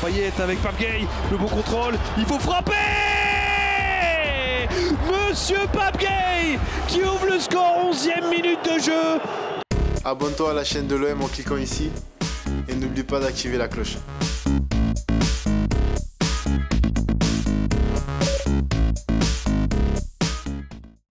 Payet avec Pape Gay, le bon contrôle, il faut frapper Monsieur Pape Gay qui ouvre le score 11e minute de jeu Abonne-toi à la chaîne de l'OM en cliquant ici et n'oublie pas d'activer la cloche.